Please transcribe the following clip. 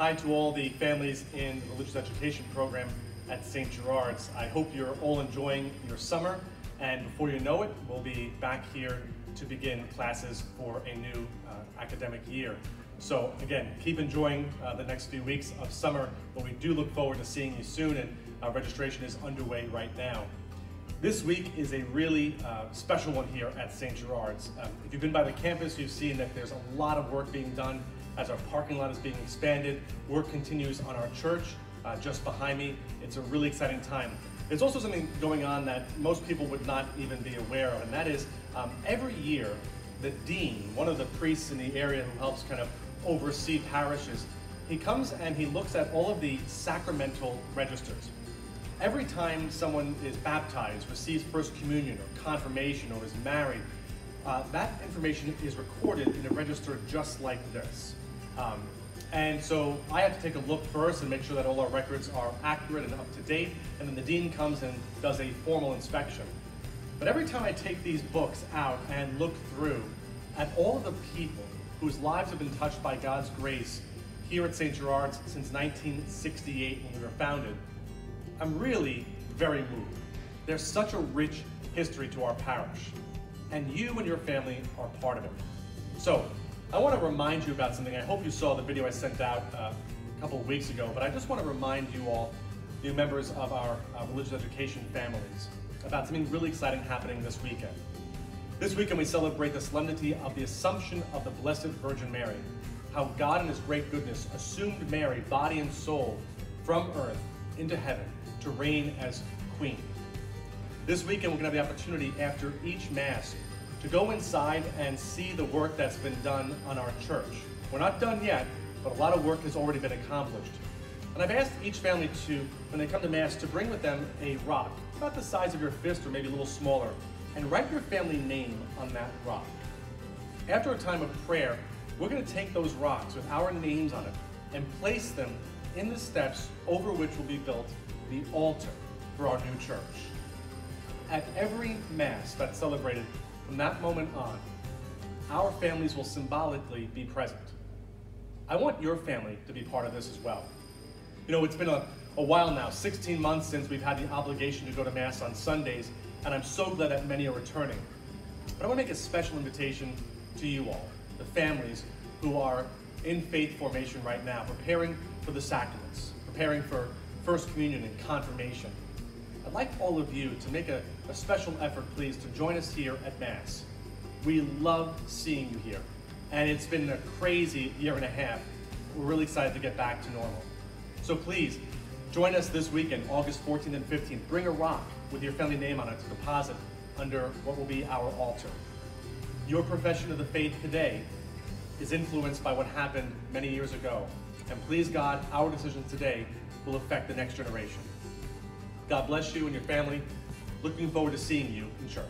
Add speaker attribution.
Speaker 1: Hi to all the families in the religious education program at St. Gerard's. I hope you're all enjoying your summer, and before you know it, we'll be back here to begin classes for a new uh, academic year. So again, keep enjoying uh, the next few weeks of summer, but we do look forward to seeing you soon, and uh, registration is underway right now. This week is a really uh, special one here at St. Gerard's. Um, if you've been by the campus, you've seen that there's a lot of work being done as our parking lot is being expanded. Work continues on our church uh, just behind me. It's a really exciting time. There's also something going on that most people would not even be aware of, and that is um, every year, the dean, one of the priests in the area who helps kind of oversee parishes, he comes and he looks at all of the sacramental registers. Every time someone is baptized, receives First Communion or confirmation or is married, uh, that information is recorded in a register just like this. Um, and so I have to take a look first and make sure that all our records are accurate and up to date, and then the dean comes and does a formal inspection. But every time I take these books out and look through at all the people whose lives have been touched by God's grace here at St. Gerard's since 1968 when we were founded, I'm really very moved. There's such a rich history to our parish, and you and your family are part of it. So, I want to remind you about something. I hope you saw the video I sent out uh, a couple of weeks ago, but I just want to remind you all, new members of our uh, religious education families, about something really exciting happening this weekend. This weekend we celebrate the solemnity of the Assumption of the Blessed Virgin Mary, how God in his great goodness assumed Mary, body and soul, from earth into heaven to reign as queen. This weekend we're going to have the opportunity after each Mass to go inside and see the work that's been done on our church. We're not done yet, but a lot of work has already been accomplished. And I've asked each family to, when they come to Mass, to bring with them a rock, about the size of your fist or maybe a little smaller, and write your family name on that rock. After a time of prayer, we're going to take those rocks with our names on it and place them in the steps over which will be built the altar for our new church. At every Mass that's celebrated from that moment on, our families will symbolically be present. I want your family to be part of this as well. You know, it's been a, a while now, 16 months since we've had the obligation to go to Mass on Sundays, and I'm so glad that many are returning. But I want to make a special invitation to you all, the families who are in faith formation right now, preparing for the sacraments, preparing for First Communion and Confirmation. I'd like all of you to make a, a special effort, please, to join us here at Mass. We love seeing you here, and it's been a crazy year and a half. We're really excited to get back to normal. So please, join us this weekend, August 14th and 15th. Bring a rock with your family name on it to deposit under what will be our altar. Your profession of the faith today is influenced by what happened many years ago. And please God, our decisions today will affect the next generation. God bless you and your family. Looking forward to seeing you in church.